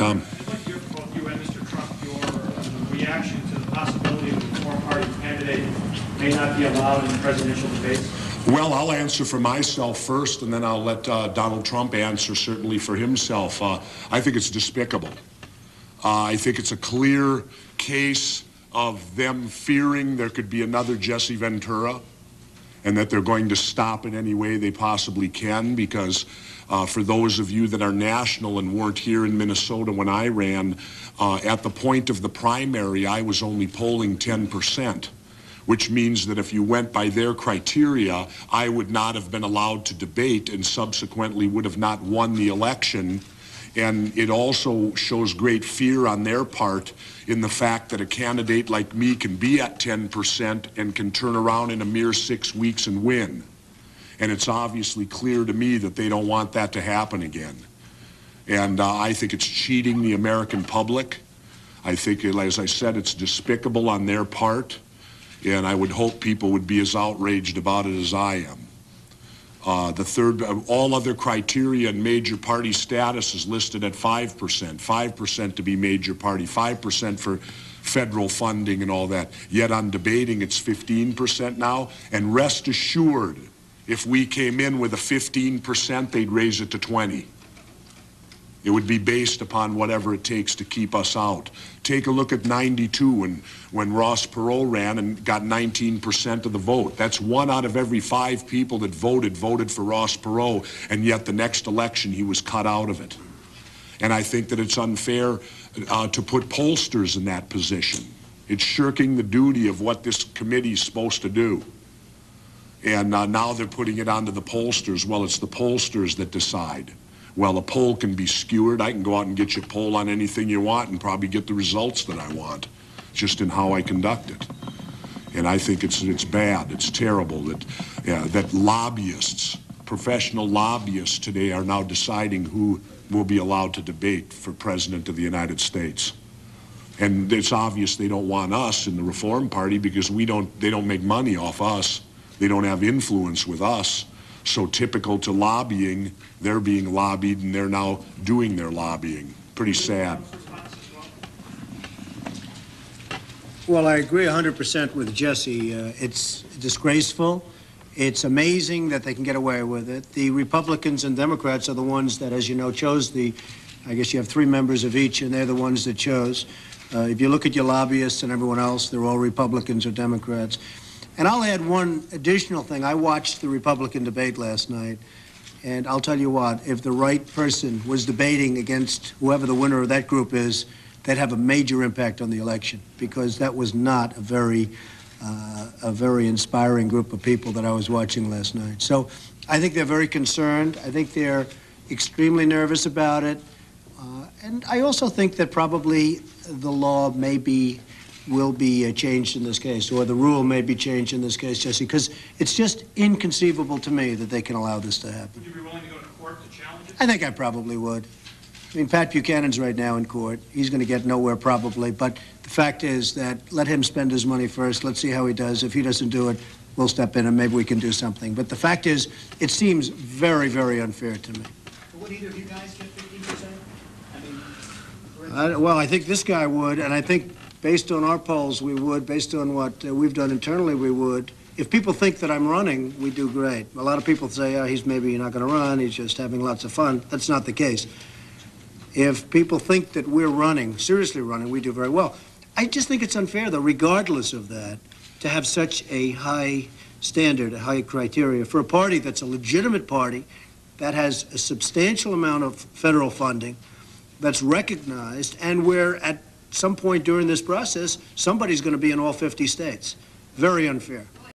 Tom? I'd like to hear from both you and Mr. Trump your uh, reaction to the possibility of a Reform Party candidate may not be allowed in presidential debates. Well, I'll answer for myself first, and then I'll let uh, Donald Trump answer certainly for himself. Uh, I think it's despicable. Uh, I think it's a clear case of them fearing there could be another Jesse Ventura and that they're going to stop in any way they possibly can because uh, for those of you that are national and weren't here in Minnesota when I ran, uh, at the point of the primary, I was only polling 10 percent which means that if you went by their criteria, I would not have been allowed to debate and subsequently would have not won the election. And it also shows great fear on their part in the fact that a candidate like me can be at 10% and can turn around in a mere six weeks and win. And it's obviously clear to me that they don't want that to happen again. And uh, I think it's cheating the American public. I think, as I said, it's despicable on their part and I would hope people would be as outraged about it as I am. Uh, the third, all other criteria and major party status is listed at 5%, 5% to be major party, 5% for federal funding and all that. Yet on debating, it's 15% now. And rest assured, if we came in with a 15%, they'd raise it to 20. It would be based upon whatever it takes to keep us out. Take a look at 92 when, when Ross Perot ran and got 19% of the vote. That's one out of every five people that voted, voted for Ross Perot, and yet the next election he was cut out of it. And I think that it's unfair uh, to put pollsters in that position. It's shirking the duty of what this committee is supposed to do. And uh, now they're putting it onto the pollsters. Well, it's the pollsters that decide. Well, a poll can be skewered. I can go out and get you a poll on anything you want and probably get the results that I want, just in how I conduct it. And I think it's it's bad. It's terrible that yeah, that lobbyists, professional lobbyists today, are now deciding who will be allowed to debate for president of the United States. And it's obvious they don't want us in the Reform Party because we don't. They don't make money off us. They don't have influence with us so typical to lobbying, they're being lobbied and they're now doing their lobbying. Pretty sad. Well, I agree 100% with Jesse. Uh, it's disgraceful. It's amazing that they can get away with it. The Republicans and Democrats are the ones that, as you know, chose the, I guess you have three members of each, and they're the ones that chose. Uh, if you look at your lobbyists and everyone else, they're all Republicans or Democrats. And I'll add one additional thing. I watched the Republican debate last night, and I'll tell you what, if the right person was debating against whoever the winner of that group is, they'd have a major impact on the election because that was not a very, uh, a very inspiring group of people that I was watching last night. So I think they're very concerned. I think they're extremely nervous about it. Uh, and I also think that probably the law may be will be uh, changed in this case, or the rule may be changed in this case, Jesse, because it's just inconceivable to me that they can allow this to happen. Would you be willing to go to court to challenge it? I think I probably would. I mean, Pat Buchanan's right now in court. He's going to get nowhere probably, but the fact is that let him spend his money first. Let's see how he does. If he doesn't do it, we'll step in and maybe we can do something. But the fact is, it seems very, very unfair to me. Would either of you guys get 15%? I mean, I, well, I think this guy would, and I think based on our polls, we would. Based on what uh, we've done internally, we would. If people think that I'm running, we do great. A lot of people say, oh, he's maybe not going to run, he's just having lots of fun. That's not the case. If people think that we're running, seriously running, we do very well. I just think it's unfair, though, regardless of that, to have such a high standard, a high criteria for a party that's a legitimate party that has a substantial amount of federal funding, that's recognized, and where at some point during this process, somebody's going to be in all 50 states. Very unfair.